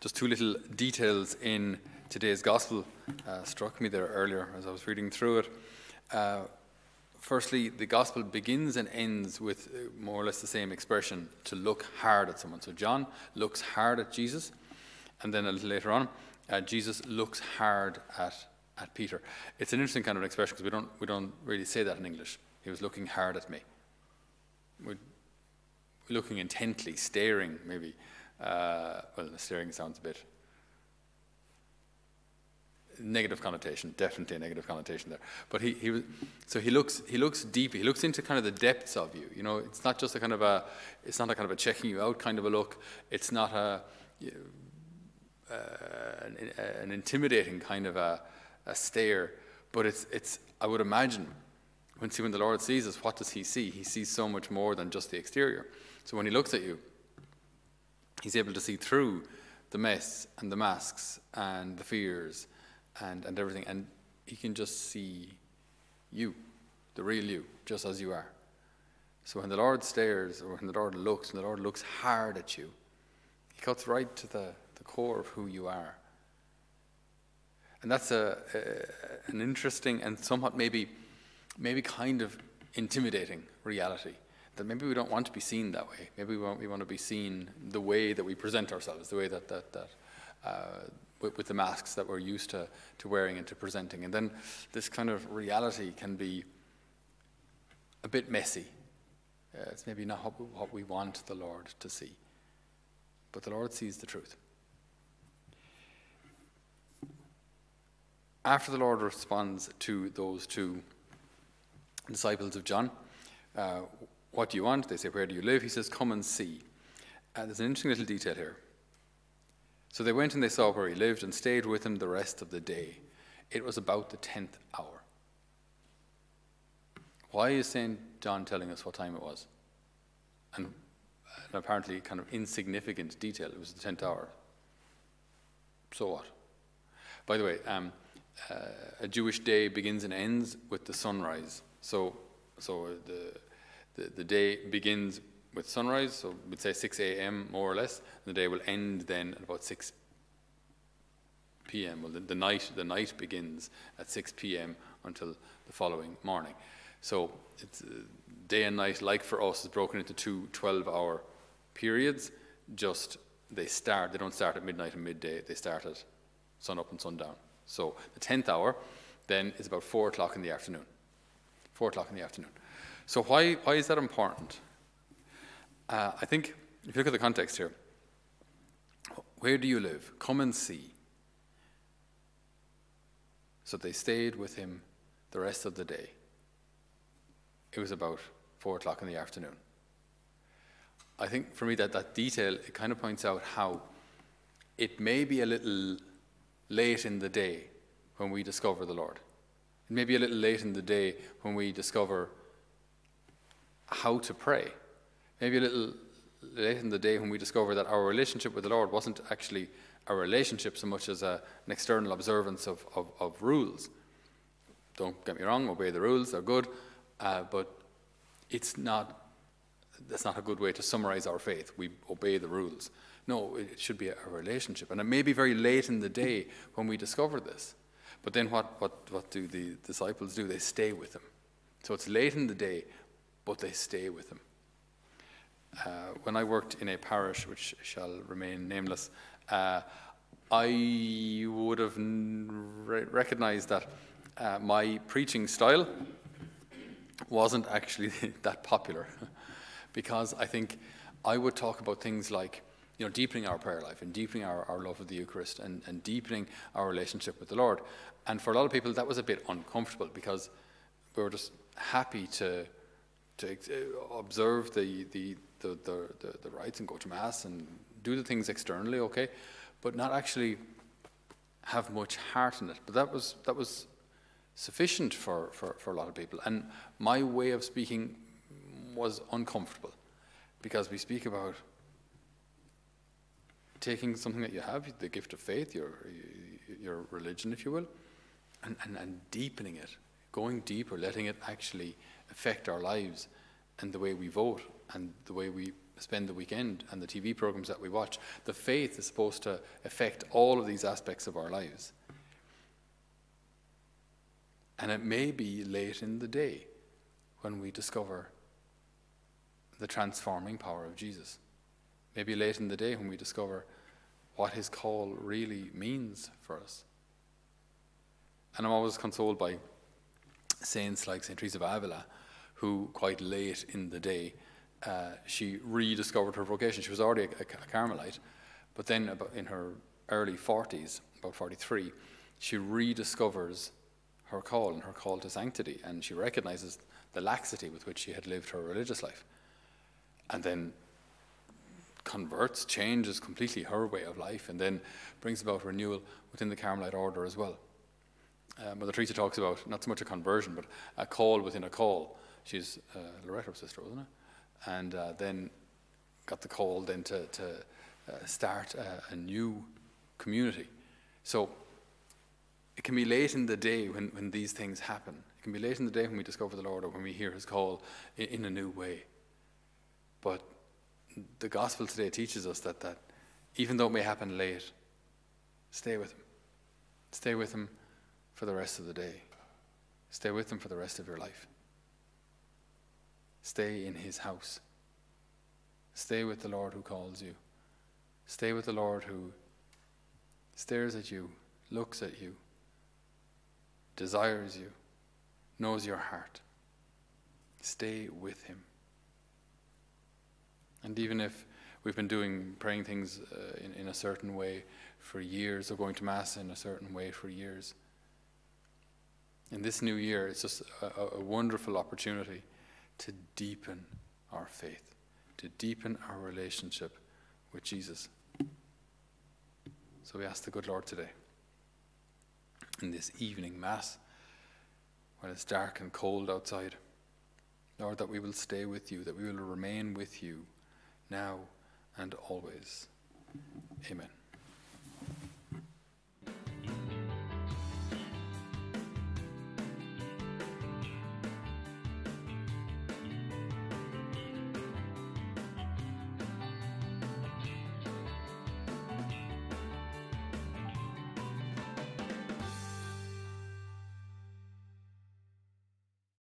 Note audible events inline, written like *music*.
just two little details in today's gospel uh, struck me there earlier as I was reading through it. Uh, firstly, the gospel begins and ends with uh, more or less the same expression to look hard at someone. So John looks hard at Jesus, and then a little later on, uh, Jesus looks hard at, at Peter. It's an interesting kind of expression because we don't, we don't really say that in English. He was looking hard at me. We're looking intently, staring, maybe. Uh, well, the staring sounds a bit negative connotation, definitely a negative connotation there. But he, he was, so he looks, he looks deep. He looks into kind of the depths of you. You know, it's not just a kind of a, it's not a kind of a checking you out kind of a look. It's not a, uh, an, an, intimidating kind of a, a stare. But it's, it's, I would imagine, when, see, when the Lord sees us, what does he see? He sees so much more than just the exterior. So when he looks at you, he's able to see through the mess and the masks and the fears and, and everything. And he can just see you, the real you, just as you are. So when the Lord stares or when the Lord looks, when the Lord looks hard at you, he cuts right to the, the core of who you are. And that's a, a, an interesting and somewhat maybe, maybe kind of intimidating reality. That maybe we don't want to be seen that way. Maybe we want, we want to be seen the way that we present ourselves, the way that, that, that uh, with, with, the masks that we're used to, to wearing and to presenting. And then this kind of reality can be a bit messy. Uh, it's maybe not what we, what we want the Lord to see. But the Lord sees the truth. After the Lord responds to those two disciples of John, uh, what do you want? They say, Where do you live? He says, Come and see. Uh, there's an interesting little detail here. So they went and they saw where he lived and stayed with him the rest of the day. It was about the tenth hour. Why is St. John telling us what time it was? And an apparently kind of insignificant detail. It was the tenth hour. So what? By the way, um, uh, a Jewish day begins and ends with the sunrise. So, so the, the, the day begins with sunrise, so we'd say 6 a.m. more or less. and The day will end then at about 6 p.m. Well, the, the, night the night begins at 6 p.m. until the following morning. So it's uh, day and night, like for us, is broken into two 12-hour periods. Just they start. They don't start at midnight and midday. They start at sun up and sundown. So the 10th hour then is about 4 o'clock in the afternoon. 4 o'clock in the afternoon. So why, why is that important? Uh, I think if you look at the context here, where do you live? Come and see. So they stayed with him the rest of the day. It was about four o'clock in the afternoon. I think for me that that detail it kind of points out how it may be a little late in the day when we discover the Lord. It may be a little late in the day when we discover how to pray maybe a little late in the day when we discover that our relationship with the Lord wasn't actually a relationship so much as a, an external observance of, of, of, rules. Don't get me wrong, obey the rules, they're good, uh, but it's not, that's not a good way to summarize our faith. We obey the rules. No, it should be a, a relationship. And it may be very late in the day when we discover this. But then what, what, what do the disciples do? They stay with him. So it's late in the day, but they stay with him. Uh, when I worked in a parish which shall remain nameless, uh, I would have re recognized that uh, my preaching style wasn't actually *laughs* that popular *laughs* because I think I would talk about things like you know, deepening our prayer life and deepening our, our love of the Eucharist and, and deepening our relationship with the Lord. And for a lot of people, that was a bit uncomfortable because we were just happy to, to uh, observe the, the, the, the, the, the rites and go to Mass and do the things externally, okay, but not actually have much heart in it. But that was, that was sufficient for, for, for a lot of people. And my way of speaking was uncomfortable because we speak about taking something that you have, the gift of faith, your, your religion, if you will, and, and, and deepening it, going deeper, letting it actually affect our lives and the way we vote and the way we spend the weekend and the TV programs that we watch. The faith is supposed to affect all of these aspects of our lives. And it may be late in the day when we discover the transforming power of Jesus. Maybe late in the day when we discover what his call really means for us. And I'm always consoled by saints like St. Teresa of Avila, who quite late in the day, uh, she rediscovered her vocation. She was already a, a Carmelite, but then in her early 40s, about 43, she rediscovers her call and her call to sanctity, and she recognizes the laxity with which she had lived her religious life. And then converts, changes completely her way of life, and then brings about renewal within the Carmelite order as well. Uh, Mother Teresa talks about not so much a conversion, but a call within a call. She's uh, Loreto's sister, wasn't it? And uh, then got the call then to, to uh, start a, a new community. So it can be late in the day when, when these things happen. It can be late in the day when we discover the Lord or when we hear his call in, in a new way. But the gospel today teaches us that, that even though it may happen late, stay with him. Stay with him for the rest of the day. Stay with him for the rest of your life. Stay in his house. Stay with the Lord who calls you. Stay with the Lord who stares at you, looks at you, desires you, knows your heart. Stay with him. And even if we've been doing praying things uh, in, in a certain way for years, or going to Mass in a certain way for years, in this new year, it's just a, a wonderful opportunity to deepen our faith, to deepen our relationship with Jesus. So we ask the good Lord today, in this evening Mass, when it's dark and cold outside, Lord, that we will stay with you, that we will remain with you now and always. Amen.